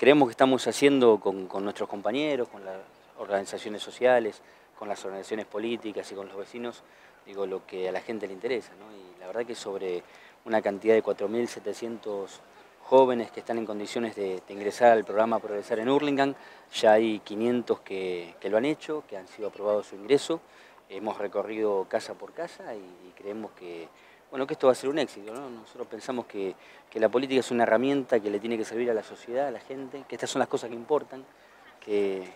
creemos que estamos haciendo con, nuestros compañeros, con las organizaciones sociales, con las organizaciones políticas y con los vecinos, digo, lo que a la gente le interesa. Y la verdad que sobre una cantidad de 4.700 jóvenes que están en condiciones de, ingresar al programa Progresar en Hurlingham, ya hay 500 que, lo han hecho, que han sido aprobados su ingreso, hemos recorrido casa por casa y creemos que bueno, que esto va a ser un éxito. ¿no? Nosotros pensamos que, la política es una herramienta que le tiene que servir a la sociedad, a la gente, que estas son las cosas que importan, que,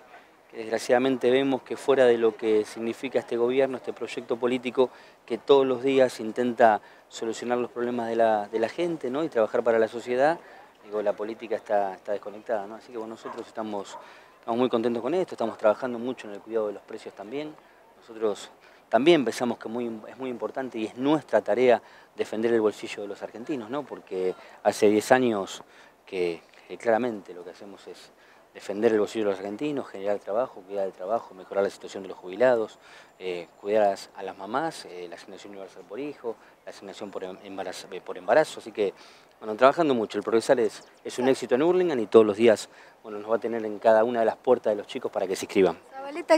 desgraciadamente vemos que fuera de lo que significa este gobierno, este proyecto político, que todos los días intenta solucionar los problemas de la, gente ¿no? y trabajar para la sociedad, digo, la política está, está desconectada. ¿no? Así que nosotros estamos, estamos muy contentos con esto, estamos trabajando mucho en el cuidado de los precios también. Nosotros también pensamos que es muy importante y es nuestra tarea defender el bolsillo de los argentinos, ¿no? porque hace 10 años que, claramente lo que hacemos es defender el bolsillo de los argentinos, generar trabajo, cuidar el trabajo, mejorar la situación de los jubilados, eh, cuidar a, las mamás, eh, la asignación universal por hijo, la asignación por em, embarazo, eh, por embarazo. Así que, bueno, trabajando mucho. El Progresar es, es un éxito en Hurlingham y todos los días bueno, nos va a tener en cada una de las puertas de los chicos para que se inscriban.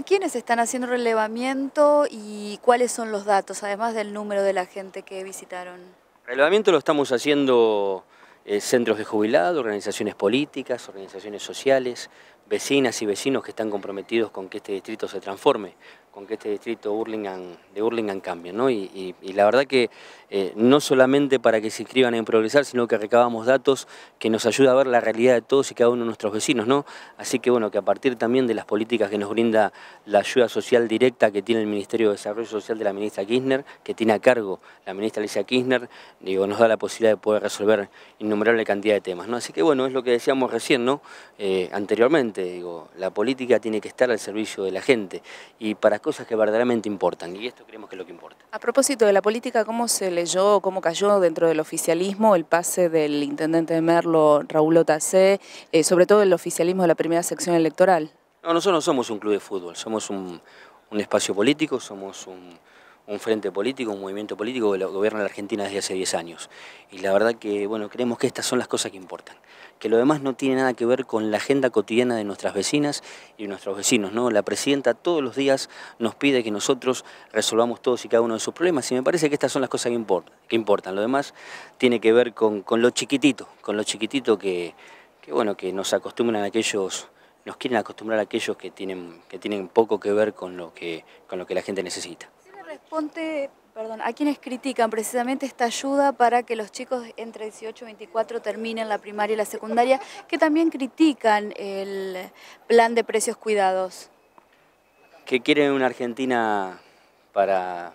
¿Quiénes están haciendo relevamiento y cuáles son los datos, además del número de la gente que visitaron? Relevamiento lo estamos haciendo eh, centros de jubilados, organizaciones políticas, organizaciones sociales, vecinas y vecinos que están comprometidos con que este distrito se transforme con que este distrito de Hurlingham cambie. ¿no? Y, la verdad que eh, no solamente para que se inscriban en Progresar, sino que recabamos datos que nos ayuda a ver la realidad de todos y cada uno de nuestros vecinos. ¿no? Así que bueno, que a partir también de las políticas que nos brinda la ayuda social directa que tiene el Ministerio de Desarrollo Social de la ministra Kirchner, que tiene a cargo la ministra Alicia Kirchner, digo, nos da la posibilidad de poder resolver innumerable cantidad de temas. ¿no? Así que bueno, es lo que decíamos recién, ¿no? Eh, anteriormente, digo, la política tiene que estar al servicio de la gente y para cosas que verdaderamente importan, y esto creemos que es lo que importa. A propósito de la política, ¿cómo se leyó, cómo cayó dentro del oficialismo el pase del intendente de Merlo, Raúl Otacé, eh, sobre todo el oficialismo de la primera sección electoral? No, nosotros no somos un club de fútbol, somos un espacio político, somos un un frente político, un movimiento político que gobierna la Argentina desde hace 10 años. Y la verdad que, bueno, creemos que estas son las cosas que importan. Que lo demás no tiene nada que ver con la agenda cotidiana de nuestras vecinas y nuestros vecinos, ¿no? La presidenta todos los días nos pide que nosotros resolvamos todos y cada uno de sus problemas y me parece que estas son las cosas que, importan. Que importan. Lo demás tiene que ver con, lo chiquitito, con lo chiquitito que, bueno, que nos acostumbran aquellos nos quieren acostumbrar a aquellos que tienen, que tienen poco que ver con lo que, con lo que la gente necesita. Ponte, perdón, a quienes critican precisamente esta ayuda para que los chicos entre 18 y 24 terminen la primaria y la secundaria, que también critican el plan de precios cuidados. Que quieren una Argentina para,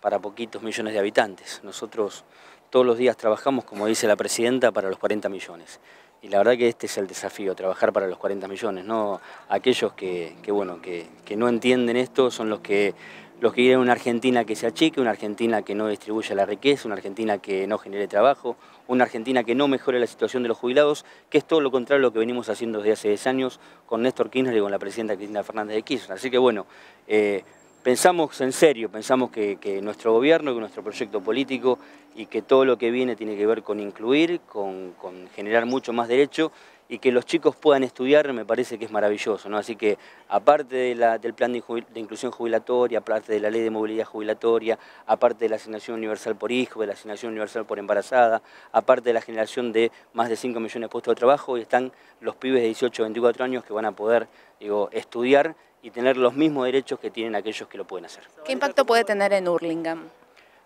para poquitos millones de habitantes. Nosotros todos los días trabajamos, como dice la presidenta, para los 40 millones. Y la verdad que este es el desafío, trabajar para los 40 millones. ¿no? Aquellos que, bueno, que, que no entienden esto son los que los que quieren una Argentina que se achique, una Argentina que no distribuya la riqueza, una Argentina que no genere trabajo, una Argentina que no mejore la situación de los jubilados, que es todo lo contrario a lo que venimos haciendo desde hace 10 años con Néstor Kirchner y con la presidenta Cristina Fernández de Kirchner. Así que bueno, eh, pensamos en serio, pensamos que, nuestro gobierno, que nuestro proyecto político y que todo lo que viene tiene que ver con incluir, con, con generar mucho más derecho y que los chicos puedan estudiar me parece que es maravilloso. ¿no? Así que aparte del plan de, inclusión jubilatoria, aparte de la ley de movilidad jubilatoria, aparte de la asignación universal por hijo, de la asignación universal por embarazada, aparte de la generación de más de 5 millones de puestos de trabajo, hoy están los pibes de 18 a 24 años que van a poder digo, estudiar y tener los mismos derechos que tienen aquellos que lo pueden hacer. ¿Qué impacto puede tener en Hurlingham?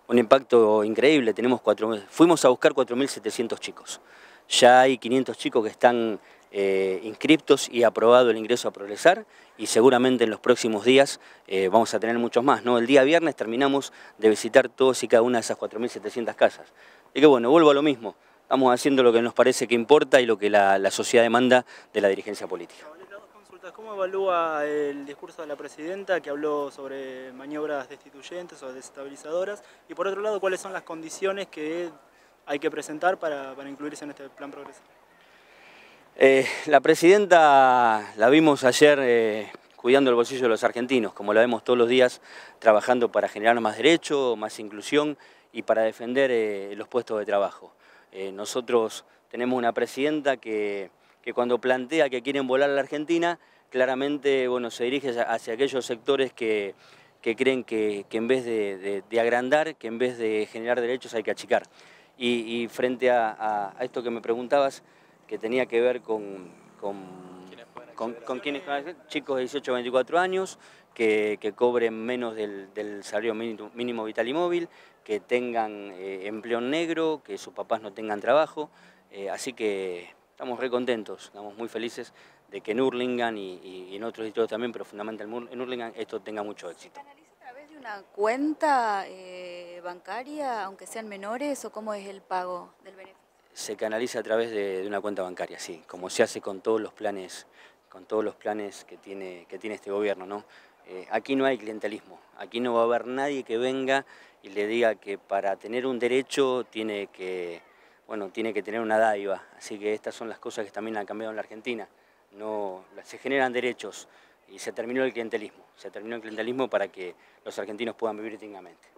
Un impacto increíble, tenemos cuatro, fuimos a buscar 4.700 chicos. Ya hay 500 chicos que están eh, inscriptos y aprobado el ingreso a Progresar y seguramente en los próximos días eh, vamos a tener muchos más. ¿no? El día viernes terminamos de visitar todos y cada una de esas 4.700 casas. Y que bueno, vuelvo a lo mismo, estamos haciendo lo que nos parece que importa y lo que la, sociedad demanda de la dirigencia política. ¿Cómo evalúa el discurso de la presidenta que habló sobre maniobras destituyentes o desestabilizadoras? Y por otro lado, ¿cuáles son las condiciones que hay que presentar para, incluirse en este plan progresivo? Eh, la presidenta la vimos ayer eh, cuidando el bolsillo de los argentinos, como la vemos todos los días, trabajando para generar más derecho, más inclusión y para defender eh, los puestos de trabajo. nosotros tenemos una presidenta que, que cuando plantea que quieren volar a la Argentina, claramente bueno, se dirige hacia aquellos sectores que, creen que, en vez de, agrandar, que en vez de generar derechos hay que achicar. Y, frente a, esto que me preguntabas, que tenía que ver con, con, con, quienes, chicos de 18 a 24 años, que, cobren menos del, salario mínimo, vital y móvil, que tengan eh, empleo negro, que sus papás no tengan trabajo, eh, así que estamos re contentos, estamos muy felices de que en Urlingan y, en otros distritos también, pero fundamentalmente en Urlingan, esto tenga mucho éxito. ¿Se canaliza a través de una cuenta eh, bancaria, aunque sean menores, o cómo es el pago del beneficio? Se canaliza a través de, una cuenta bancaria, sí, como se hace con todos los planes, con todos los planes que tiene, que tiene este gobierno, ¿no? Eh, aquí no hay clientelismo, aquí no va a haber nadie que venga y le diga que para tener un derecho tiene que bueno, tiene que tener una dádiva. Así que estas son las cosas que también han cambiado en la Argentina. No, se generan derechos y se terminó el clientelismo. Se terminó el clientelismo para que los argentinos puedan vivir dignamente.